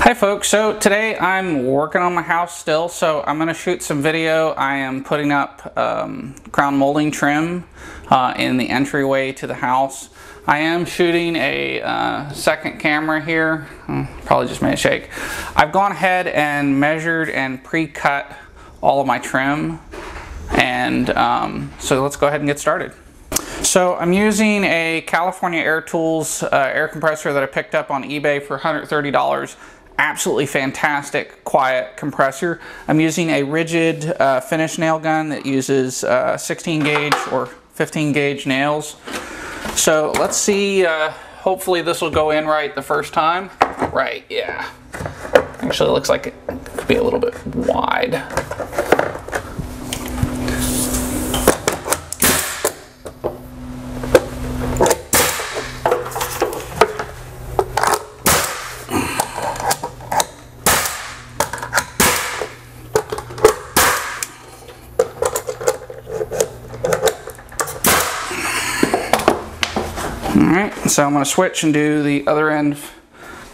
Hi folks, so today I'm working on my house still, so I'm going to shoot some video. I am putting up um, crown molding trim uh, in the entryway to the house. I am shooting a uh, second camera here, hmm, probably just made a shake. I've gone ahead and measured and pre-cut all of my trim, and um, so let's go ahead and get started. So I'm using a California Air Tools uh, air compressor that I picked up on eBay for $130 absolutely fantastic quiet compressor. I'm using a Ridgid uh, finish nail gun that uses uh, 16 gauge or 15 gauge nails. So let's see, uh, hopefully this will go in right the first time. Right, yeah. Actually looks like it could be a little bit wide. Alright, so I'm going to switch and do the other end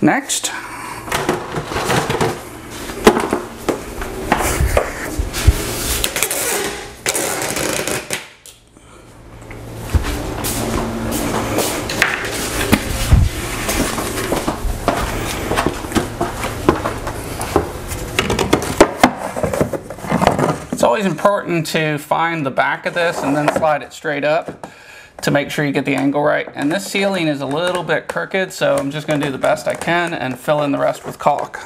next. It's always important to find the back of this and then slide it straight up to make sure you get the angle right. And this ceiling is a little bit crooked, so I'm just gonna do the best I can and fill in the rest with caulk.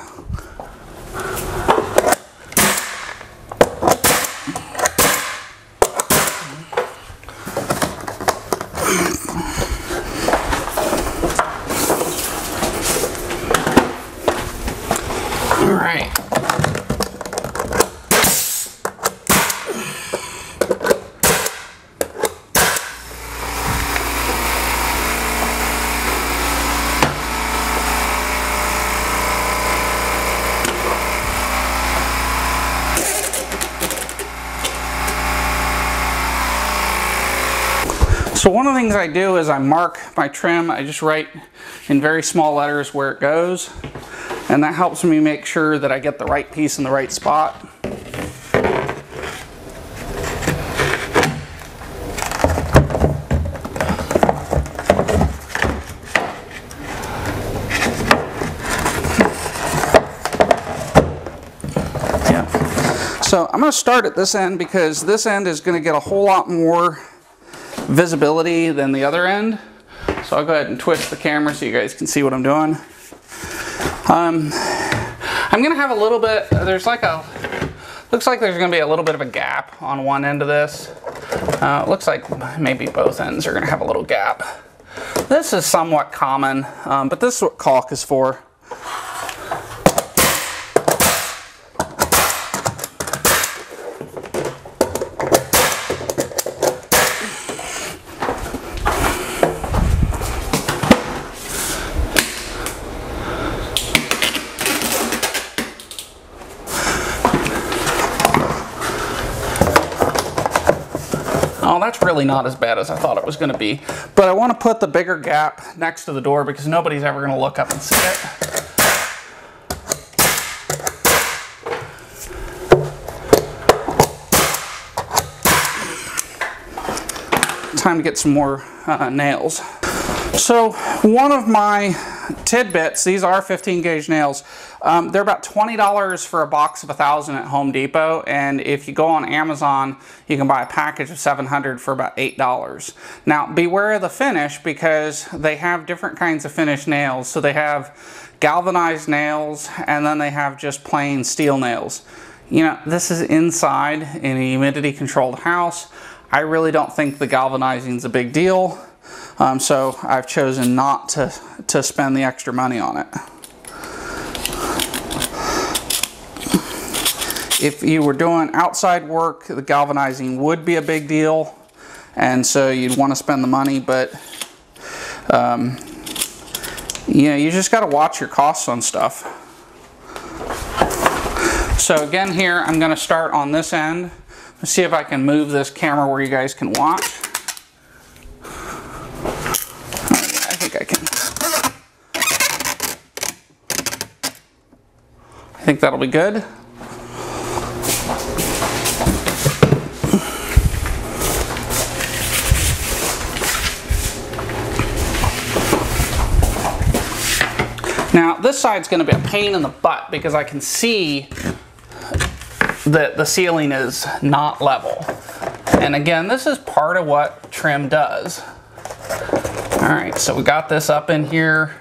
All right. So one of the things I do is I mark my trim. I just write in very small letters where it goes. And that helps me make sure that I get the right piece in the right spot. Yeah. So I'm going to start at this end because this end is going to get a whole lot more visibility than the other end. So I'll go ahead and twist the camera so you guys can see what I'm doing. Um, I'm gonna have a little bit, there's like a, looks like there's gonna be a little bit of a gap on one end of this. Uh, looks like maybe both ends are gonna have a little gap. This is somewhat common, um, but this is what caulk is for. Oh, that's really not as bad as I thought it was going to be. But I want to put the bigger gap next to the door because nobody's ever going to look up and see it. Time to get some more uh, nails. So one of my tidbits, these are 15 gauge nails. Um, they're about $20 for a box of a thousand at Home Depot. And if you go on Amazon, you can buy a package of 700 for about $8. Now beware of the finish because they have different kinds of finish nails. So they have galvanized nails and then they have just plain steel nails. You know, this is inside in a humidity controlled house. I really don't think the galvanizing is a big deal. Um, so I've chosen not to, to spend the extra money on it. If you were doing outside work, the galvanizing would be a big deal. And so you'd want to spend the money, but um, you know, you just got to watch your costs on stuff. So again here, I'm going to start on this end. Let's see if I can move this camera where you guys can watch. Think that'll be good. Now this side's going to be a pain in the butt because I can see that the ceiling is not level. And again, this is part of what trim does. All right, so we got this up in here.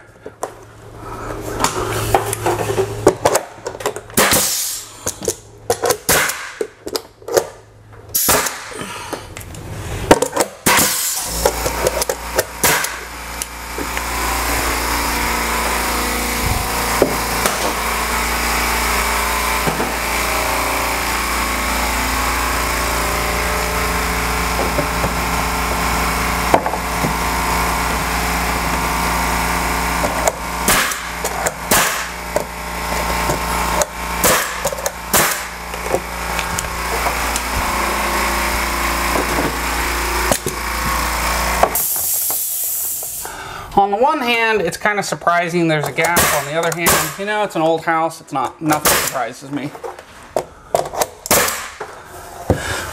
On the one hand, it's kind of surprising there's a gap. On the other hand, you know, it's an old house. It's not, nothing surprises me.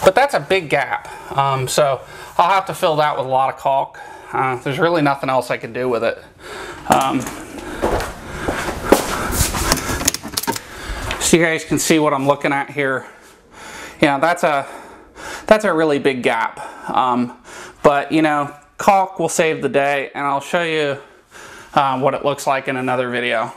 But that's a big gap. Um, so I'll have to fill that with a lot of caulk. Uh, there's really nothing else I can do with it. Um, so you guys can see what I'm looking at here. Yeah, that's a, that's a really big gap. Um, but you know, caulk will save the day and I'll show you uh, what it looks like in another video.